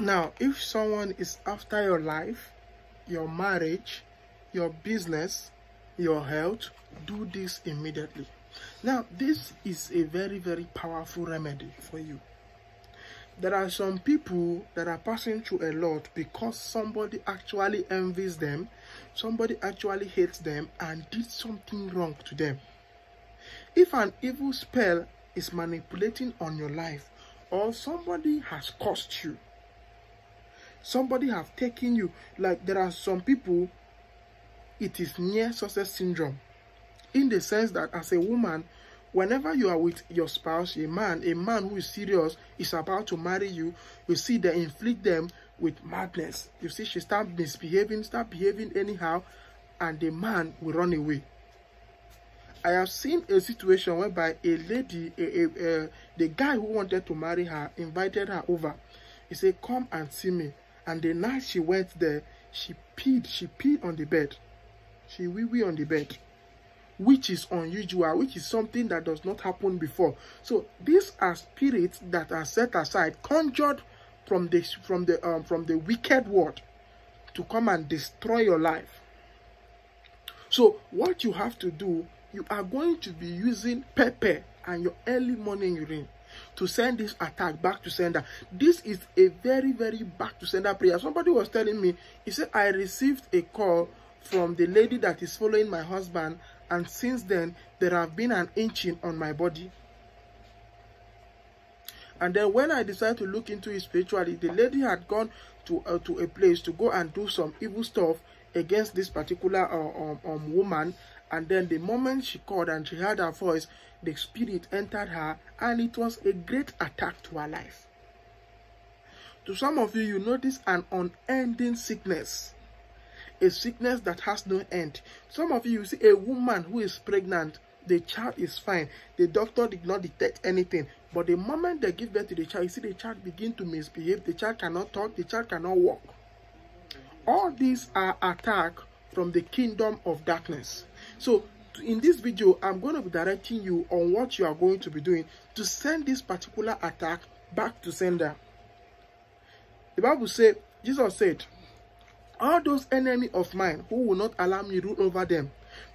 Now, if someone is after your life, your marriage, your business, your health, do this immediately. Now, this is a very, very powerful remedy for you. There are some people that are passing through a lot because somebody actually envies them, somebody actually hates them, and did something wrong to them. If an evil spell is manipulating on your life, or somebody has cursed you, somebody have taken you, like there are some people, it is near success syndrome. In the sense that as a woman whenever you are with your spouse a man a man who is serious is about to marry you you see they inflict them with madness. You see she start misbehaving start behaving anyhow and the man will run away. I have seen a situation whereby a lady a, a, a, the guy who wanted to marry her invited her over. He said come and see me and the night she went there she peed she peed on the bed she wee wee on the bed which is unusual, which is something that does not happen before. So these are spirits that are set aside, conjured from the from the um, from the wicked world to come and destroy your life. So what you have to do, you are going to be using pepper and your early morning urine to send this attack back to sender. This is a very, very back to sender prayer. Somebody was telling me, he said, I received a call from the lady that is following my husband and since then there have been an inching on my body and then when i decided to look into it spiritually the lady had gone to uh, to a place to go and do some evil stuff against this particular uh, um, um, woman and then the moment she called and she heard her voice the spirit entered her and it was a great attack to her life to some of you you notice an unending sickness a sickness that has no end. Some of you, you see a woman who is pregnant, the child is fine. The doctor did not detect anything. But the moment they give birth to the child, you see the child begin to misbehave. The child cannot talk. The child cannot walk. All these are attack from the kingdom of darkness. So in this video, I'm going to be directing you on what you are going to be doing to send this particular attack back to sender. The Bible said, Jesus said, all those enemy of mine who will not allow me rule over them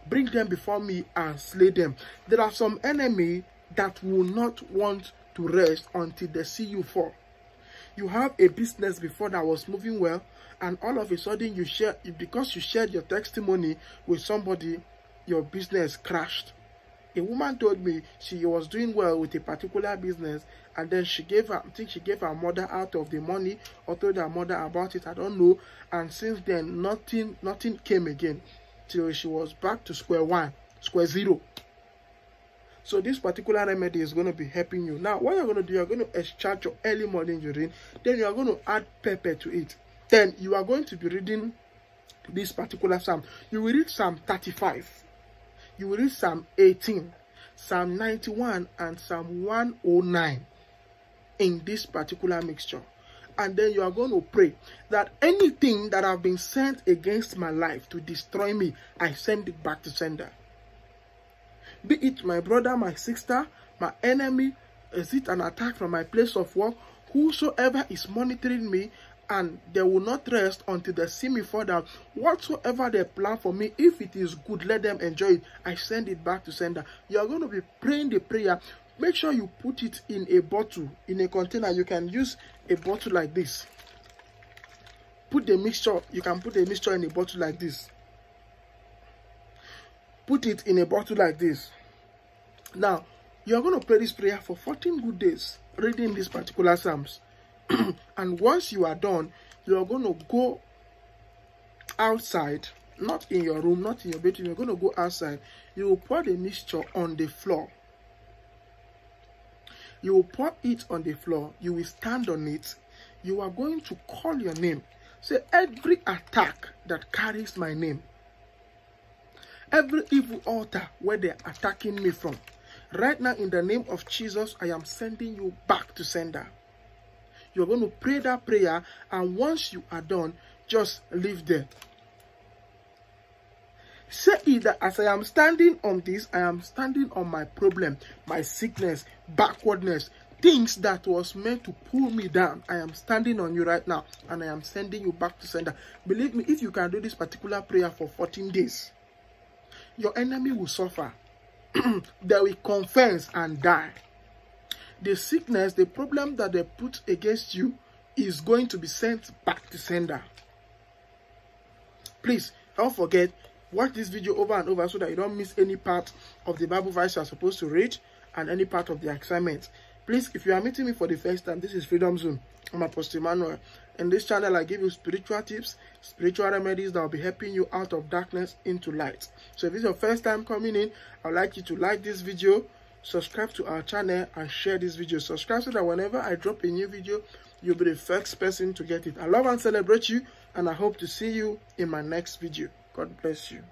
bring them before me and slay them there are some enemy that will not want to rest until they see you fall you have a business before that was moving well and all of a sudden you share because you shared your testimony with somebody your business crashed. A woman told me she was doing well with a particular business and then she gave her I think she gave her mother out of the money or told her mother about it I don't know. And since then nothing nothing came again till she was back to square one square zero. So this particular remedy is going to be helping you. Now what you're going to do you're going to extract your early morning urine then you are going to add pepper to it. Then you are going to be reading this particular psalm. You will read psalm 35 you will read Psalm 18, Psalm 91, and Psalm 109 in this particular mixture. And then you are going to pray that anything that have been sent against my life to destroy me, I send it back to sender. Be it my brother, my sister, my enemy, is it an attack from my place of work, whosoever is monitoring me, and they will not rest until they see me fall. Whatsoever they plan for me, if it is good, let them enjoy it. I send it back to sender. You are going to be praying the prayer. Make sure you put it in a bottle, in a container. You can use a bottle like this. Put the mixture, you can put the mixture in a bottle like this. Put it in a bottle like this. Now, you are going to pray this prayer for 14 good days, reading these particular Psalms. and once you are done, you are going to go outside, not in your room, not in your bedroom. You're going to go outside. You will pour the mixture on the floor. You will pour it on the floor. You will stand on it. You are going to call your name. Say, every attack that carries my name, every evil altar where they're attacking me from, right now in the name of Jesus, I am sending you back to sender. You're going to pray that prayer, and once you are done, just leave there. Say it that as I am standing on this, I am standing on my problem, my sickness, backwardness, things that was meant to pull me down. I am standing on you right now and i am sending you back to sender. Believe me if you can do this particular prayer for 14 days your enemy will suffer. They will confess and die the sickness the problem that they put against you is going to be sent back to sender please don't forget watch this video over and over so that you don't miss any part of the bible verse you are supposed to read and any part of the assignment Please, if you are meeting me for the first time, this is Freedom Zone. I'm Apostle Emmanuel. In this channel, I give you spiritual tips, spiritual remedies that will be helping you out of darkness into light. So if is your first time coming in, I'd like you to like this video, subscribe to our channel, and share this video. Subscribe so that whenever I drop a new video, you'll be the first person to get it. I love and celebrate you, and I hope to see you in my next video. God bless you.